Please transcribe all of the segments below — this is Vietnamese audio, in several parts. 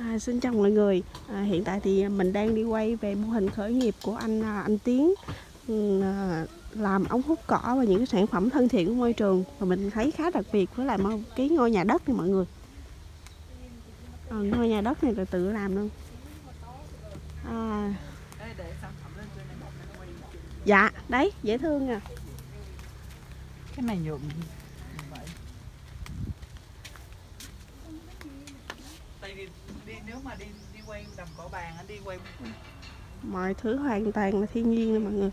À, xin chào mọi người. À, hiện tại thì mình đang đi quay về mô hình khởi nghiệp của anh à, anh Tiến ừ, à, làm ống hút cỏ và những cái sản phẩm thân thiện của môi trường và mình thấy khá đặc biệt với lại một cái ngôi nhà đất này mọi người. À, ngôi nhà đất này là tự làm luôn. À, dạ, đấy, dễ thương à. cái này nhuộm tại vì đi nếu mà đi đi quay đầm cỏ bàn á đi quay Mọi thứ hoàn toàn là thiên nhiên nè mọi người.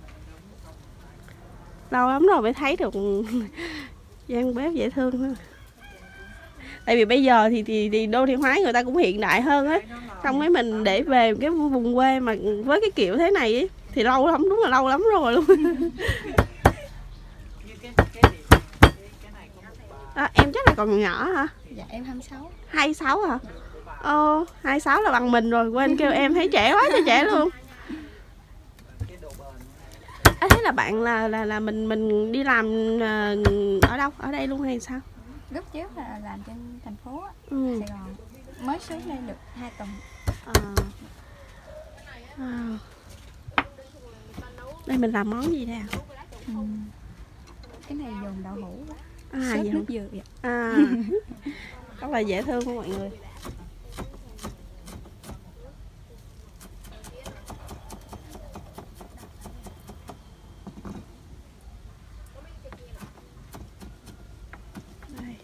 Lâu lắm rồi mới thấy được gian bếp dễ thương nữa. Tại vì bây giờ thì, thì, thì đô thị hóa người ta cũng hiện đại hơn á. Xong mấy mình để về cái vùng quê mà với cái kiểu thế này ấy, thì lâu lắm đúng là lâu lắm rồi luôn. như cái cái điểm cái, cái này có một bà À, em chắc là còn nhỏ hả? Dạ em 26 26 hả? Ờ, 26 là bằng mình rồi, quên kêu em thấy trẻ quá cho trẻ luôn. À, thế là bạn là là là mình mình đi làm ờ, ở đâu? Ở đây luôn hay sao? Lúc trước là làm trên thành phố Ừ. Sài Gòn Mới xuống đây được 2 tuần Ờ. Wow. Đây mình làm món gì đây à? ừ. Cái này dùng đậu hũ À, Sốt nước dừa vậy À. Rất là dễ thương không mọi người? Đây.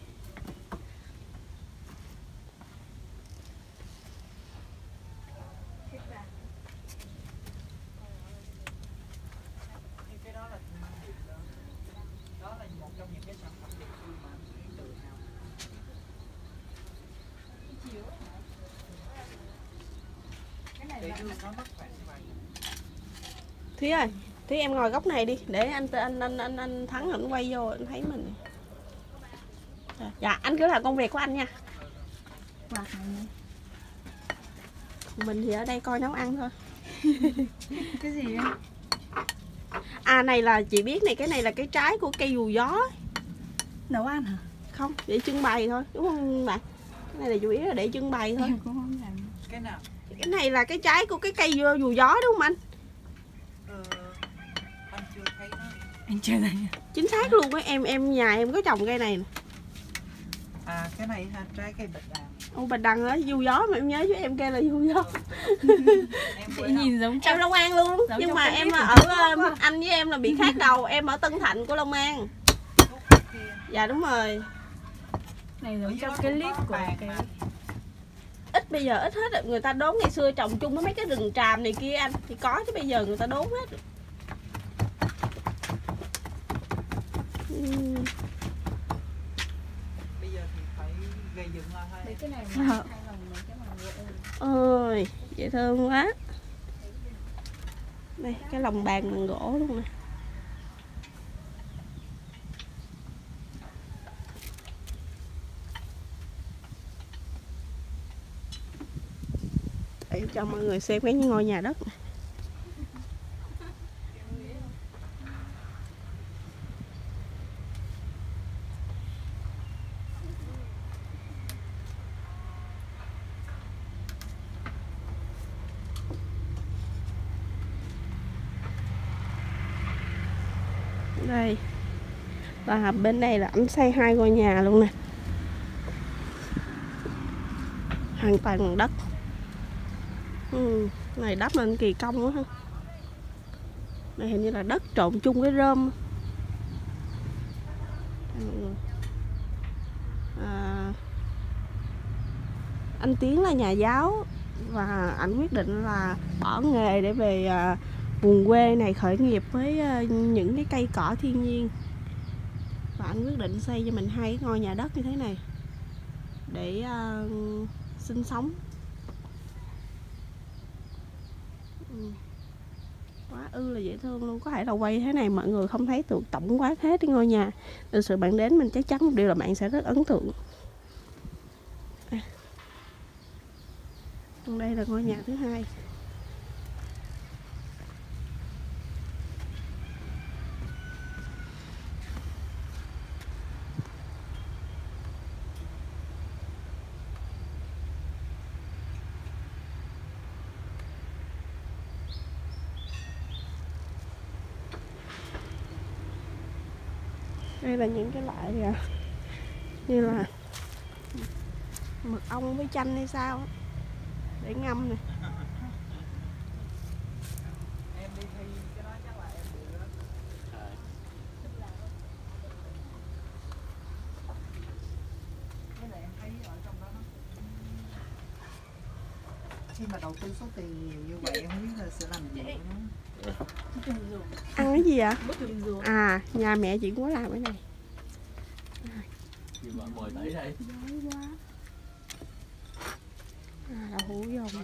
như cái đó là đó là một trong những cái sản phẩm địa phương mà mình tự hào để đưa nó mất khoảng vài Thúy ơi, Thúy em ngồi góc này đi để anh anh anh anh anh Thắng ảnh quay vô anh thấy mình. Dạ, anh cứ làm công việc của anh nha. Mình thì ở đây coi nấu ăn thôi. Cái gì á? À này là chị biết này, cái này là cái trái của cây dù gió. Nấu ăn hả? Không, để trưng bày thôi, đúng không bạn? Cái này là chủ yếu là để trưng bày thôi. Em cũng không làm cái nào Cái này là cái trái của cái cây dù dù gió đúng không anh? ờ, anh chưa thấy nó Anh chưa thấy Chính xác luôn á, em em nhà em có trồng cây này nè. à cái này ha trái cây bạch đàn Ông bà đằng á, dù gió mà em nhớ với em kêu là dù gió. em Chị nhìn giống Em trong Long An luôn, Giống nhưng mà em ở ờ, anh với em là bị khác đầu, em ở Tân Thạnh của Long An. Dạ đúng rồi. này giống trong cái clip của cái. Ít bây giờ ít hết rồi. người ta đốn ngày xưa trồng chung với mấy cái rừng tràm này kia anh. Thì có chứ bây giờ người ta đốn hết rồi. Ừm, bây giờ thì phải gây dựng lại thôi cái này hai lần mình cái mà vừa ôi dễ thương quá. Đây cái lồng bàn bằng gỗ luôn nè để cho mọi người xem cái ngôi nhà đất này. đây. Và bên đây là anh xây hai ngôi nhà luôn nè. Hoàn toàn bằng đất ừ, này đắp lên kỳ công quá ha. Này hình như là đất trộn chung với rơm. À, anh Tiến là nhà giáo và anh quyết định là bỏ nghề để về à, vùng quê này khởi nghiệp với à, những cái cây cỏ thiên nhiên. Và anh quyết định xây cho mình hai cái ngôi nhà đất như thế này để à, sinh sống Ừ. quá ư là dễ thương luôn. Có thể là quay thế này mọi người không thấy tượng tổng quát hết cái ngôi nhà. Thực sự bạn đến mình chắc chắn một điều là bạn sẽ rất ấn tượng. À. còn đây là ngôi nhà thứ hai. Đây là những cái loại à, như là mật ong với chanh hay sao để ngâm này em đi thi cái đó chắc là em được đó. Cái này em thấy ở trong đó nó khi mà đầu tư số tiền nhiều như vậy em không biết là sẽ làm gì nó ăn cái gì ạ à nhà mẹ chị cũng có làm cái này. Mời tới đây. Đói quá à, đậu hũ đầu tư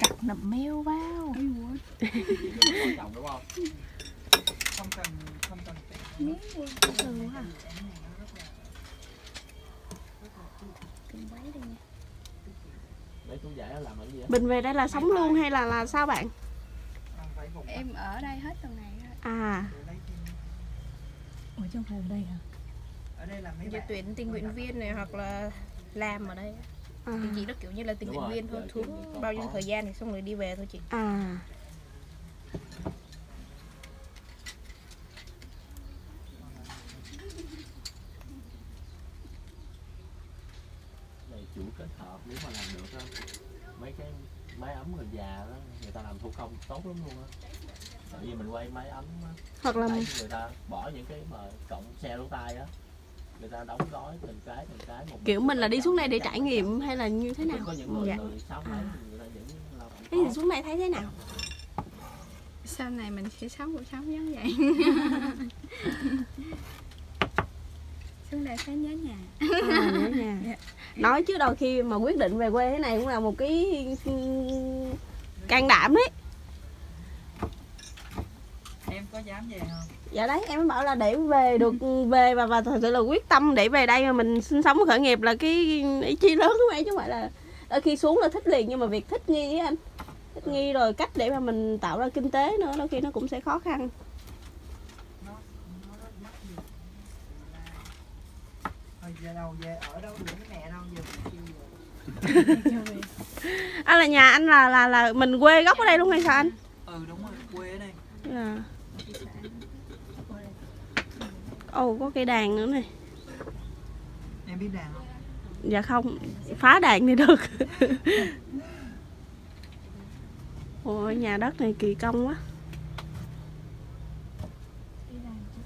Cặp nập meo vào quan trọng đúng không? Cần không cần Miếng ha Cái này nó rất là Cầm váy đi nha nó làm cái gì Bình về đây là sống luôn hay là là sao bạn? Em ở đây hết tuần này á à. Ở trong vùng đây hả? Ở đây là mấy Giờ bạn. tuyển tình nguyện viên này hoặc là làm ở đây à, thì chị đó kiểu như là tình nguyện viên thôi xuống bao nhiêu thời gian thì xong rồi đi về thôi chị. À này chủ kết hợp nếu mà làm được á mấy cái máy ấm người già đó người ta làm thủ công tốt lắm luôn á. Tại vì mình quay máy ấm á hoặc là người ta bỏ những cái mà cộng xe lỗ tai á người ta đóng gói từng cái từng cái một kiểu mình là đi xuống đây để trải nghiệm hay là như thế nào? có những người dạ. mấy À. người ta vẫn thì xuống đây thấy thế nào? Sau này mình sẽ sống cuộc sống giống vậy Xuống đây thấy nhớ nhà. À, nhớ nhà. Nói chứ đôi khi mà quyết định về quê thế này cũng là một cái can đảm đấy. Em có dám về không? Dạ đấy em mới bảo là để về được về và và thật sự là quyết tâm để về đây mà mình sinh sống khởi nghiệp là cái ý chí lớn của em chứ không phải là đôi khi xuống là thích liền nhưng mà việc thích nghi á anh. Thích nghi rồi cách để mà mình tạo ra kinh tế nữa đôi khi nó cũng sẽ khó khăn nó nó rất mắc gì thôi về đâu về ở đâu được với mẹ đâu giờ mình kêu về anh là nhà anh là là là mình quê gốc ở đây luôn hay sao anh? Ừ đúng rồi quê ở đây. Dạ. Ồ có cây đàn nữa này. Em biết đàn không? Dạ không phá đàn thì được. Ôi nhà đất này kỳ công quá.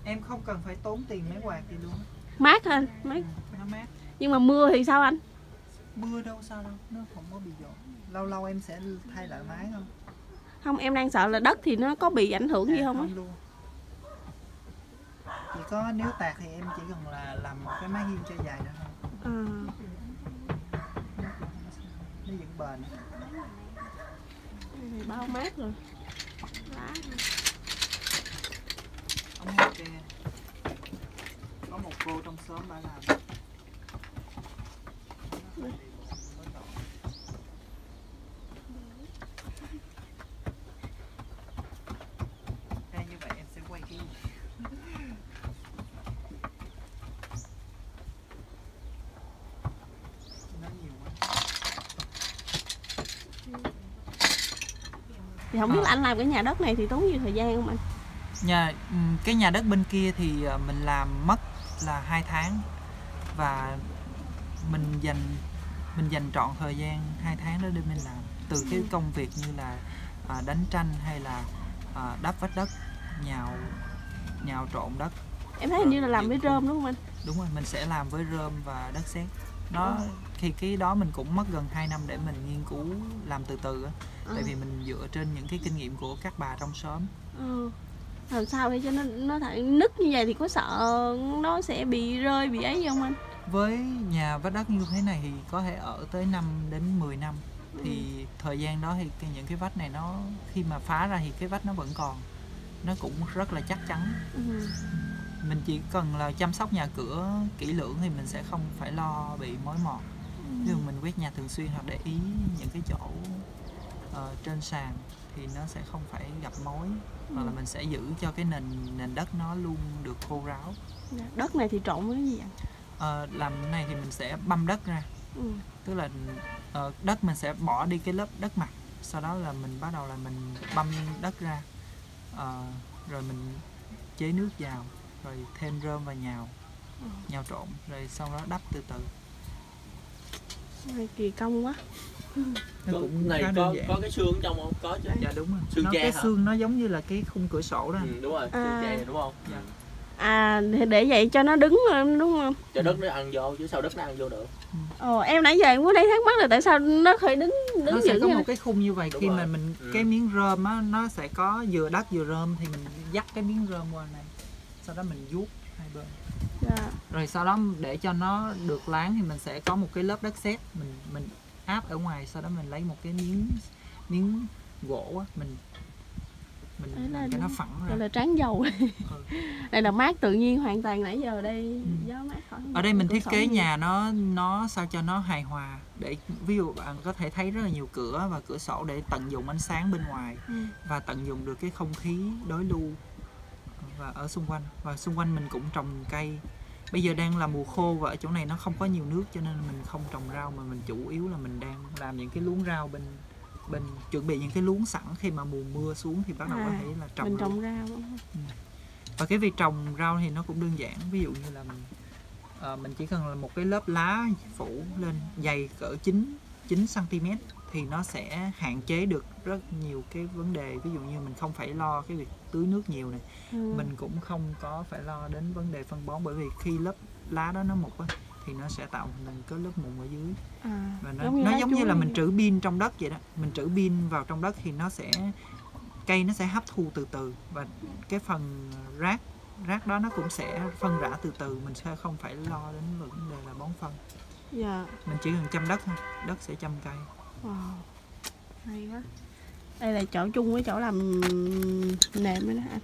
Em không cần phải tốn tiền máy quạt gì luôn. Mát hơn mát. Mát. Nhưng mà mưa thì sao anh? Mưa đâu sao đâu nó không có bị dột lâu lâu em sẽ thay lại máy không? Không em đang sợ là đất thì nó có bị ảnh hưởng gì À, không á? luôn. Chỉ có nếu tạt thì em chỉ cần là làm một cái máy hiên cho dài nữa thôi. À, nó vẫn bền. Bao mát rồi. Lá. Hút tre có một cô trong xóm bà làm. Đây như vậy em sẽ quay cái thì không biết là anh làm cái nhà đất này thì tốn nhiều thời gian không anh? Nhà ừm, cái nhà đất bên kia thì ờ, mình làm mất là hai tháng. Và mình dành mình dành trọn thời gian hai tháng đó để mình làm. Từ cái công việc như là à, đánh tranh hay là à, đắp vách đất nhào nhào trộn đất. Em thấy hình như là làm với rơm đúng không anh? Đúng rồi mình sẽ làm với rơm và đất sét. Nó thì cái đó mình cũng mất gần 2 năm để mình nghiên cứu làm từ từ á. Tại vì mình dựa trên những cái kinh nghiệm của các bà trong xóm. Ừ. làm sao để cho nó nó thể nứt như vậy thì có sợ nó sẽ bị rơi bị ấy không anh? Với nhà vách đất như thế này thì có thể ở tới 5 đến 10 năm. Thì thời gian đó thì cái, những cái vách này nó khi mà phá ra thì cái vách nó vẫn còn. Nó cũng rất là chắc chắn. Ừ. mình chỉ cần là chăm sóc nhà cửa kỹ lưỡng thì mình sẽ không phải lo bị mối mọt. Ví dụ mình quét nhà thường xuyên hoặc để ý những cái chỗ ờ, trên sàn thì nó sẽ không phải gặp mối. Hoặc là mình sẽ giữ cho cái nền nền đất nó luôn được khô ráo. Dạ, đất này thì trộn với cái gì anh Ờ, làm cái này thì mình sẽ băm đất ra. Ừ. tức là ờ, đất mình sẽ bỏ đi cái lớp đất mặt. Sau đó là mình bắt đầu là mình băm đất ra. Ờ, rồi mình chế nước vào rồi thêm rơm và nhào Ờ. nhào trộn rồi sau đó đắp từ từ Ai, kỳ công quá. Nó cũng này có có cái xương trong không? Có chứ. Dạ đúng rồi. Xương nó cái hả? xương nó giống như là cái khung cửa sổ đó. Ừ, đúng rồi xương À. tre đúng không? Dạ. à để- để vậy cho nó đứng đúng không? Cho đất nó ăn vô chứ sao đất nó ăn vô được? Ồ em nãy giờ em có thấy thắc mắc là tại sao nó khởi đứng đứng nó sẽ có như một này cái khung như vậy. Đúng khi rồi. mà mình Ừ. cái miếng rơm á nó sẽ có vừa đất vừa rơm thì mình dắt cái miếng rơm qua này. Sau đó mình vuốt hai bên. Dạ. rồi sau đó để cho nó được láng thì mình sẽ có một cái lớp đất sét. Mình mình áp ở ngoài sau đó mình lấy một cái miếng miếng gỗ á mình mình Đấy làm cho nó phẳng ra. là tráng dầu. Ừ. đây là mát tự nhiên hoàn toàn nãy giờ đây. Gió mát khỏi ở đây mình thiết kế nhà nó nó sao cho nó hài hòa. Để ví dụ bạn có thể thấy rất là nhiều cửa và cửa sổ để tận dụng ánh sáng bên ngoài Ừ. và tận dụng được cái không khí đối lưu và ở xung quanh. Và xung quanh mình cũng trồng cây. Bây giờ đang là mùa khô và ở chỗ này nó không có nhiều nước cho nên mình không trồng rau mà mình chủ yếu là mình đang làm những cái luống rau bên bên chuẩn bị những cái luống sẵn khi mà mùa mưa xuống thì bắt đầu có À, thể là trồng mình trồng rau và cái việc trồng rau thì nó cũng đơn giản. Ví dụ như là mình ờ, mình chỉ cần là một cái lớp lá phủ lên dày cỡ 9 9 cm thì nó sẽ hạn chế được rất nhiều cái vấn đề. Ví dụ như mình không phải lo cái việc tưới nước nhiều này ừ. mình cũng không có phải lo đến vấn đề phân bón. Bởi vì khi lớp lá đó nó mục á, thì nó sẽ tạo thành cái lớp mụn ở dưới. À, và nó giống như nó giống như là mình trữ pin trong đất vậy đó. Mình trữ pin vào trong đất thì nó sẽ cây nó sẽ hấp thu từ từ và cái phần rác rác đó nó cũng sẽ phân rã từ từ. Mình sẽ không phải lo đến vấn đề là bón phân. Dạ. Mình chỉ cần chăm đất thôi đất sẽ chăm cây wow. hay quá. Đây là chỗ chung với chỗ làm nệm đó anh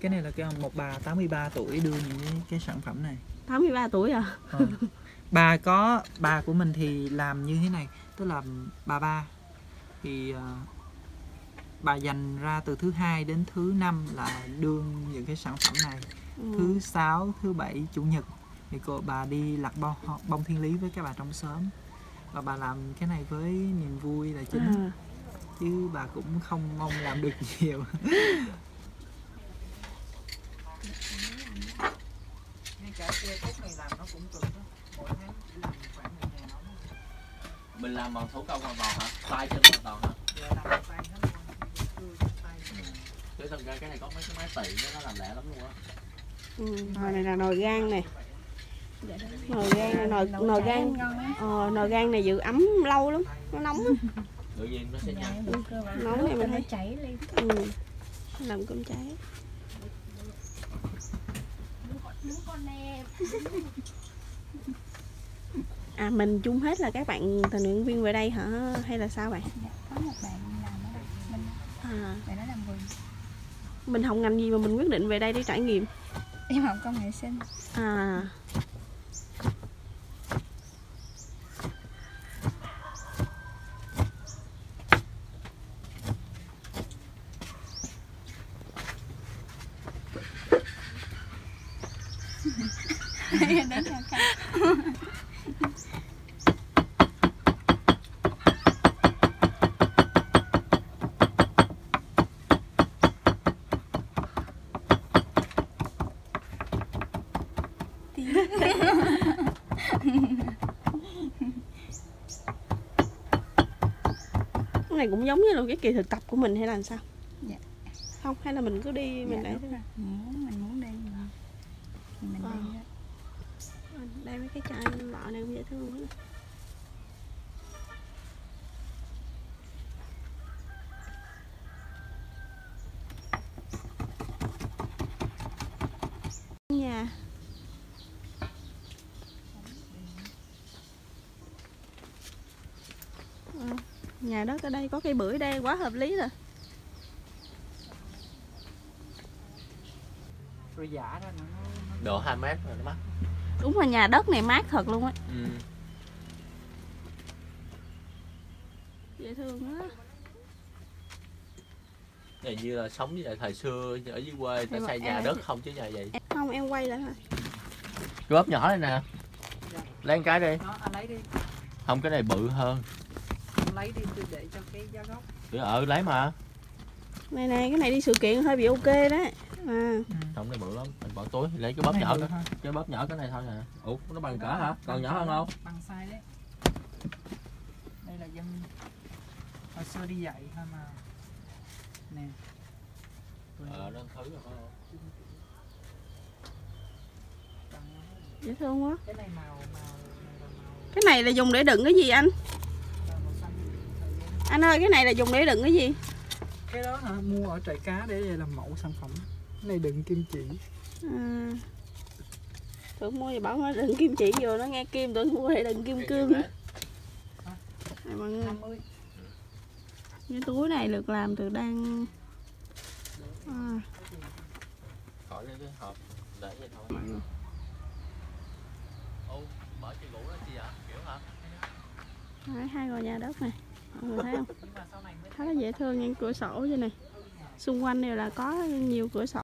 cái này là cái một bà 83 tuổi đưa những cái, cái sản phẩm này. 83 tuổi à? Ờ. bà có bà của mình thì làm như thế này tức là bà ba. Thì ờ, bà dành ra từ thứ hai đến thứ năm là đương những cái sản phẩm này. Ừ. thứ sáu thứ bảy chủ nhật thì cô bà đi lặt bông bông thiên lý với các bà trong xóm và bà làm cái này với niềm vui là chính à. chứ bà cũng không mong làm được nhiều mình làm bằng thủ công hoàn toàn hả tay chân hoàn toàn hả chứ thật ra cái này có mấy cái máy tị nó làm lẹ lắm luôn á ừ. nồi này là nồi gan này. Nồi gan này, nồi nồi gan ờ, nồi gan này giữ ấm lâu lắm nó nóng lắm. nó Dạ, Nấu này mình nó thấy- chảy lên. ừ. làm cơm cháy à mình chung hết là các bạn tình nguyện viên về đây hả hay là sao bạn Dạ, có một bạn làm ở đây. Mình à, bạn đó làm vườn. mình học ngành gì mà mình quyết định về đây để trải nghiệm Em học công nghệ sinh. à Đến nhà khách. cái này cũng giống như là cái kỳ thực tập của mình hay là sao Dạ. không hay là mình cứ đi mình Dạ, để mình muốn đi thì mình Ờ. đi đó. Đây mấy cái chai lọ này cũng dễ thương quá nhà. Ờ, nhà đất ở đây có cây bưởi đây quá hợp lý rồi. Rồi giả ra nó, nó độ 2 mét rồi nó mắc đúng là nhà đất này mát thật luôn á. Ừ. dễ thương á này như là sống lại thời xưa ở dưới quê ta xây nhà đất không chứ nhà Em- không em quay lại thôi. Bóp nhỏ đây nè. Lấy một cái đi. Đó anh lấy đi. Không cái này bự hơn. Anh lấy đi tôi để cho cái giá gốc. Ừ lấy mà. Này này cái này đi sự kiện hơi bị ok đấy à Không này bự lắm, mình bỏ túi lấy cái bóp Cái nhỏ bự cái, bóp nhỏ cái này thôi nè. Ủa nó bằng cỡ hả? Còn nhỏ hơn không? bằng size đấy. Đây là dân hồi xưa đi dạy thôi mà. Nè. Ờ nó thứ rồi không? dễ thương quá. Cái này màu màu màu cái này là dùng để đựng cái gì anh? Anh ơi cái này là dùng để đựng cái gì? Cái đó hả? Mua ở trại cá để làm mẫu sản phẩm cái này đựng kim chỉ. À tưởng mua thì bảo nó đựng kim chỉ vô nó nghe kim tưởng mua thì đựng kim cương. nữa này mọi người. 50 cái túi này được làm từ đan. À, đấy, hai ngôi nhà đất này. Mọi người thấy không? Khá là dễ thương những cửa sổ vậy này. Xung quanh đều là có nhiều cửa sổ